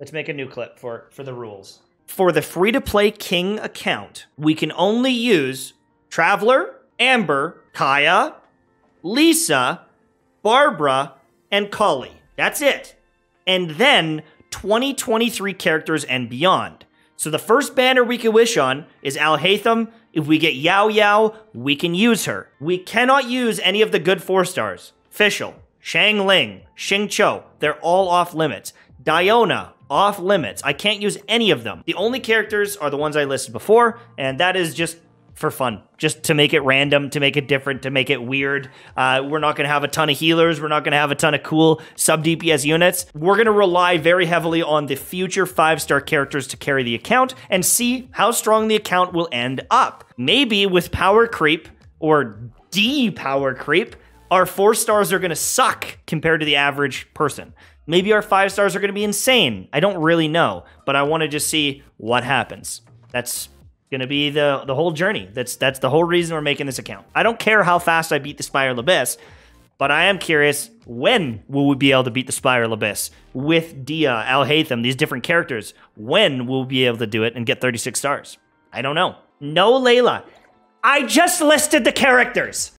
Let's make a new clip for for the rules. For the free to play King account, we can only use Traveler, Amber, Kaeya, Lisa, Barbara, and Collei. That's it. And then 2023 characters and beyond. So the first banner we can wish on is Alhaitham. If we get Yao Yao, we can use her. We cannot use any of the good four stars. Fischl, Xiangling, Xing Cho, they're all off limits. Diona, off limits. I can't use any of them. The only characters are the ones I listed before, and that is just for fun, just to make it random, to make it different, to make it weird. Uh, we're not going to have a ton of healers. We're not going to have a ton of cool sub DPS units. We're going to rely very heavily on the future five star characters to carry the account and see how strong the account will end up. Maybe with power creep or D power creep, our four stars are going to suck compared to the average person. Maybe our five stars are going to be insane. I don't really know, but I want to just see what happens. That's going to be the the whole journey. That's that's the whole reason we're making this account. I don't care how fast I beat the Spiral Abyss, but I am curious when will we be able to beat the Spiral Abyss with Dehya, Alhaitham, these different characters? When will we be able to do it and get 36 stars? I don't know. No, Layla. I just listed the characters.